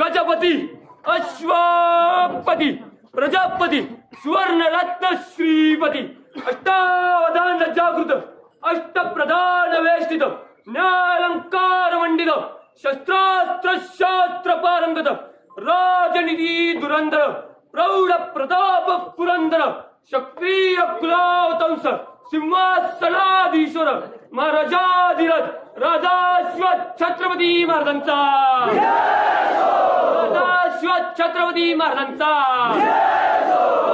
गजपती, अश्वपती, प्रजापती सुवर्ण रत्न श्रीपती, अष्टावधान जागृत, अष्टप्रधान वेष्टित न्यायालंकार मंडित, शस्त्रास्त्र शास्त्र पारंगत, राजनिधी धुरंधर प्रौढ प्रताप पुरंदर क्षत्रिय कुलावतंस, सिंहासनाधीश्वर महाराजाधिराज राजा शिवत छत्रपती महाराजांचा. राजा शिवत छत्रपती महाराजांचा.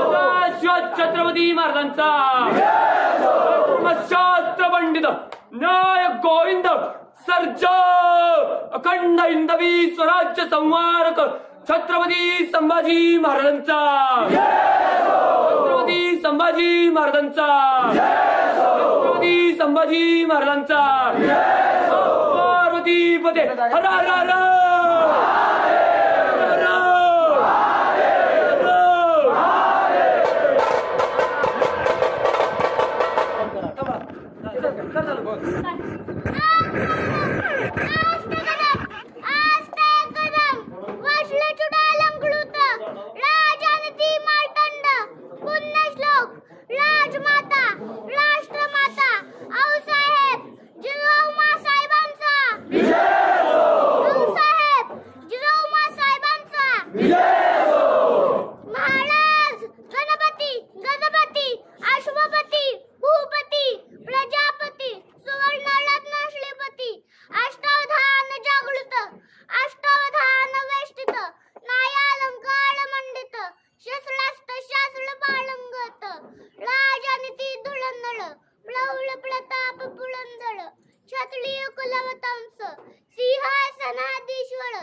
राजा शिव छत्रपती महाराजांचा. शास्त्र पंडित न्याय गोविंद सर्ज अखंड हिंदवी स्वराज्य संवारक छत्रपती संभाजी महाराजांचा. छत्रपती संभाजी महाराजांचा. संभाजी महाराजांचा. पार्वती पदे. हरा हरा हर. महाराज गणपती गणपती अश्वपती भूपती प्रजापती सुवर्ण रत्न श्रीपती अष्टावधान जागृत अष्टावधान वेष्टित न्यायालंकार मंडित शस्त्रास्त्र शास्त्र बाळंगत राजनीती धुळंदळ प्रौढ प्रताप पुरंदळ क्षत्रिय कुलवतंस सिंहासनाधीश्वर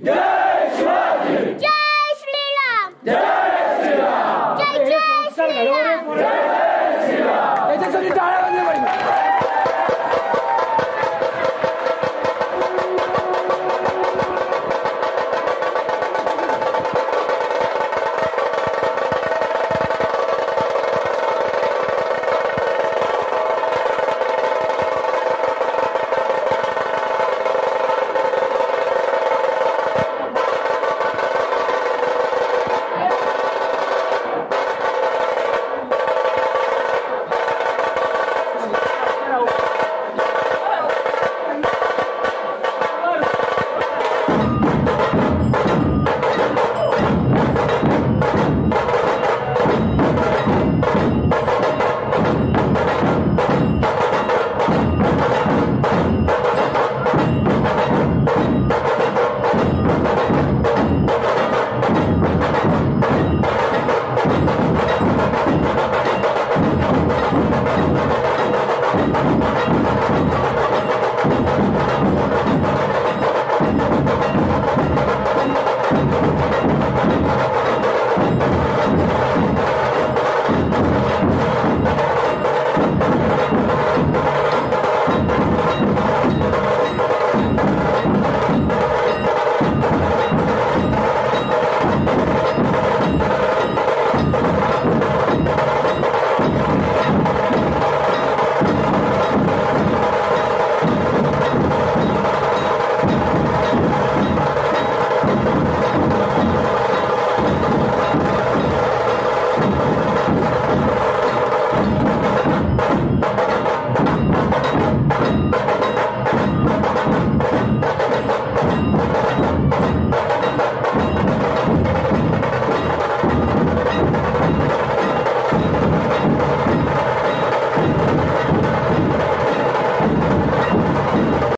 Yeah.